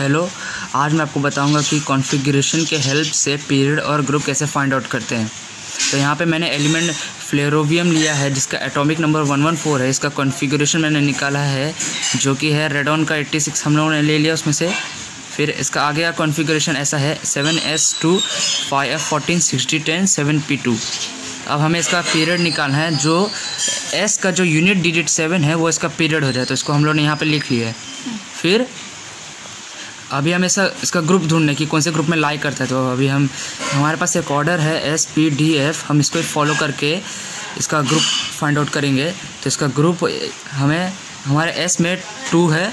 Hello, आज मैं आपको बताऊँगा कि कॉन्फ़िगरेशन के हेल्प से पीरियड और ग्रुप कैसे फाइंड आउट करते हैं। तो यहाँ पे मैंने एलिमेंट फ्लेरोवियम लिया है, जिसका एटॉमिक नंबर 114 है। इसका कॉन्फ़िगरेशन मैंने निकाला है, जो कि है रेडॉन का 86 हम लोगों ने ले लिया उसमें से। फिर इसका आगे का कॉन्फ़िगरेशन ऐसा है seven S two five F sixty ten seven P two अब हमें इसका पीरियड निकालना है, जो एस का जो यूनिट डिजिट सेवन है, वो इसका पीरियड हो जाए। तो इसको हम लोग ने यहाँ पर लिख लिया है। फिर अभी हम ऐसा, इसका ग्रुप ढूँढने की, कौन से ग्रुप में लाइक करता है? तो अभी हम, हमारे पास एक ऑर्डर है एस पी डी एफ़ हम इसको फॉलो करके इसका ग्रुप फाइंड आउट करेंगे। तो इसका ग्रुप हमें, हमारे एस में टू है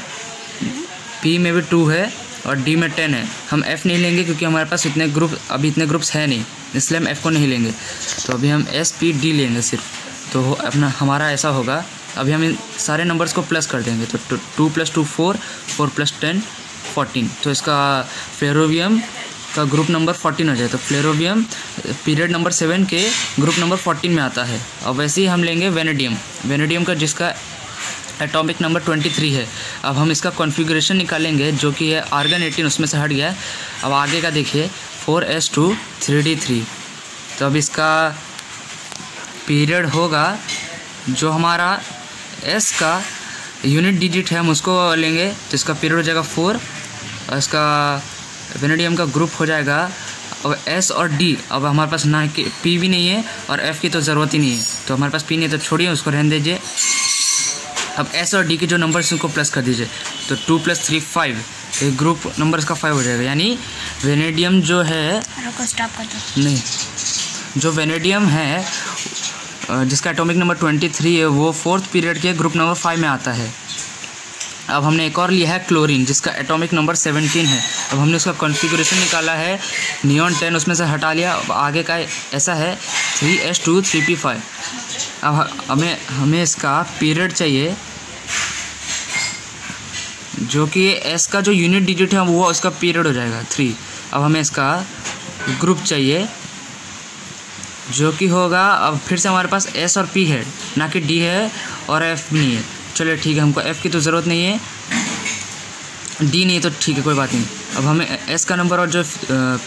पी में भी टू है और डी में टेन है। हम एफ़ नहीं लेंगे क्योंकि हमारे पास इतने ग्रुप अभी इतने ग्रुप्स हैं नहीं। इसलिए हम एफ़ को नहीं लेंगे। तो अभी हम एस पी डी लेंगे सिर्फ़। तो अपना, हमारा ऐसा होगा। अभी हम इन सारे नंबर्स को प्लस कर देंगे। तो two plus two four four plus ten fourteen. तो इसका फ्लेरोवियम का ग्रुप नंबर फोर्टीन हो जाए। तो फ्लेरोवियम, पीरियड नंबर सेवन के ग्रुप नंबर फोर्टीन में आता है। और वैसे ही हम लेंगे वेनेडियम। वेनेडियम का जिसका एटॉमिक नंबर ट्वेंटी थ्री है। अब हम इसका कॉन्फ़िगरेशन निकालेंगे, जो कि है आर्गन एटीन, उसमें से हट गया। अब आगे का देखिए, four S two three D three. तो अब इसका पीरियड होगा, जो हमारा एस का यूनिट डिजिट है, हम उसको लेंगे। तो इसका पीरियड हो जाएगा फोर। इसका वेनेडियम का ग्रुप हो जाएगा। और एस और डी अब हमारे पास ना कि पी भी नहीं है और एफ़ की तो ज़रूरत ही नहीं है। तो हमारे पास पी नहीं है तो छोड़िए उसको रहने दीजिए। अब एस और डी के जो नंबर्स उनको प्लस कर दीजिए। तो टू प्लस थ्री फाइव एक ग्रुप नंबर इसका फाइव हो जाएगा। यानी वेनेडियम जो है स्टॉप कर दो। नहीं। जो वेनेडियम है जिसका एटॉमिक नंबर ट्वेंटी थ्री है वो फोर्थ पीरियड के ग्रुप नंबर फाइव में आता है। अब हमने एक और लिया है क्लोरीन, जिसका एटॉमिक नंबर सेवनटीन है। अब हमने उसका कॉन्फ़िगरेशन निकाला है नियॉन टेन उसमें से हटा लिया, अब आगे का ऐसा है three S two three P five अब हमें हमें इसका पीरियड चाहिए, जो कि एस का जो यूनिट डिजिट है, वो उसका पीरियड हो जाएगा थ्री अब हमें इसका ग्रुप चाहिए, जो कि होगा, अब फिर से हमारे पास एस और पी है, ना कि डी है और एफ़ भी नहीं है। चलिए ठीक है, हमको एफ़ की तो ज़रूरत नहीं है। डी नहीं है तो ठीक है, कोई बात नहीं। अब हमें एस का नंबर और जो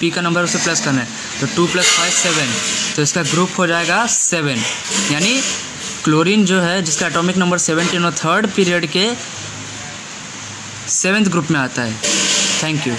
पी का नंबर उसे प्लस करना है। तो टू प्लस फाइव सेवन तो इसका ग्रुप हो जाएगा सेवन यानी क्लोरीन जो है, जिसका एटॉमिक नंबर सेवनटीन और थर्ड पीरियड के सेवेंथ ग्रुप में आता है। Thank you